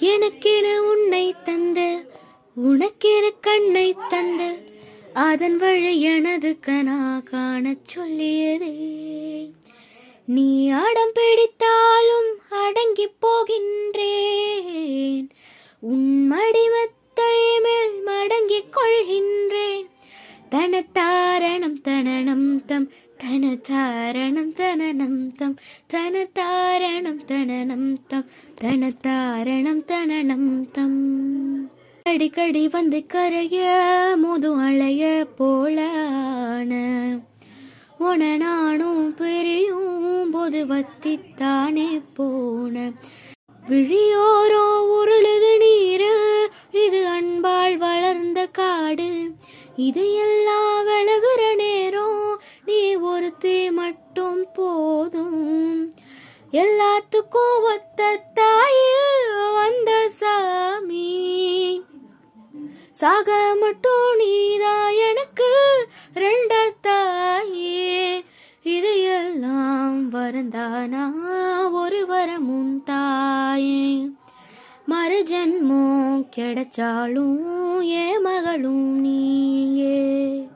எனக்கென உன்னை தந்த உனக்கென கண்ணை தந்த அதன் வழி எனது கனா காண சொல்லியதே. நீ ஆடம் பிடித்த தனனம் தம் தனதாரணம் தனனம் தம் தனதாரணம் தனனம் தம் தனதாரணம் தனனம் அடிக்கடி வந்து கரைய முது அழைய போலான. உன நானும் பெரியும் போது வத்தித்தானே போன. விழியோரோ உருளுது நீரு இது அன்பால் வளர்ந்த காடு. இது எல்லாம் விலகுறனே ஒருத்தி மட்டும் போதும். எல்லாத்துக்கும் ஒத்த தாயில் வந்த சாமி. சாக மட்டும் நீதா எனக்கு ரெண்ட தாயே. இது எல்லாம் வரந்தானா ஒரு வரமும் தாயே. மறு மறுஜன்மம் கிடைச்சாலும் ஏ மகளும் நீயே.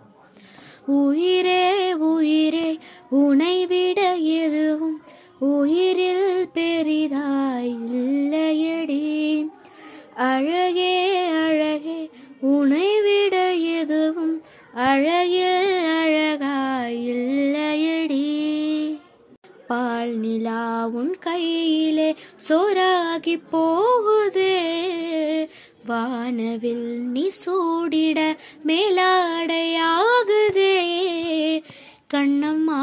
உயிரே உயிரே உனை விட எதுவும் உயிரில் பெரிதாய் இல்லையடி. அழகே அழகே உனை விட எதுவும் அழகில் அழகாய் இல்லையடி. பால் நிலா உன் கையிலே சோறாகி போகுதே. வானவில் நீ சூடிட மேலாடையாகுது. கண்ணம்மா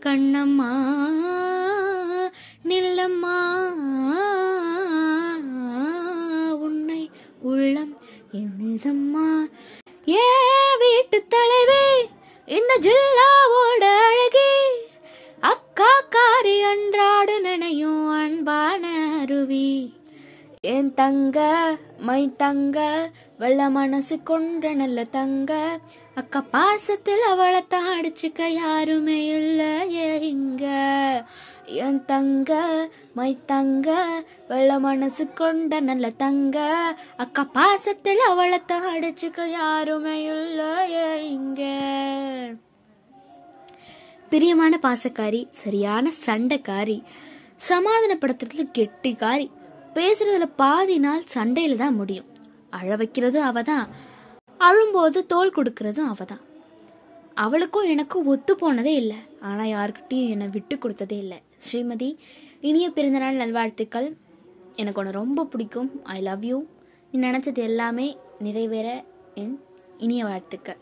கண்ணம்மா நில்லம்மா உன்னை உள்ளம் எண்ணுதம்மா ஏ வீட்டு தலைவி இந்த ஜில்லாவோட அழகி அக்கா காரி அன்றாடு நினையும் அன்பான அருவி. என் தங்க? மை தங்க. வெள்ள மனசு கொண்ட நல்ல தங்க. அக்கா பாசத்தில் அவளை அடிச்சுக்க யாருமே இல்ல இங்க. என் தங்க? மை தங்க. வெள்ள மனசு கொண்ட நல்ல தங்க. அக்கா பாசத்தில் அவளை அடிச்சுக்க யாருமே இல்ல இங்க. பிரியமான பாசக்காரி சரியான சண்டைக்காரி சமாதானப்படுத்துறதுல கெட்டிக்காரி பேசுறதுல பாதி நாள் சண்டையில தான் முடியும். அழ வைக்கிறதும் அவ தான் அழும்போது தோல் கொடுக்கறதும் அவ தான் அவளுக்கும் எனக்கும் ஒத்து போனதே இல்லை. ஆனா யாருக்கிட்டையும் என்னை விட்டு கொடுத்ததே இல்லை. ஸ்ரீமதி இனிய பிறந்தநாள் நல்வாழ்த்துக்கள். எனக்கு உன்னை ரொம்ப பிடிக்கும். ஐ லவ் யூ நீ நினச்சது எல்லாமே நிறைவேற என் இனிய வாழ்த்துக்கள்.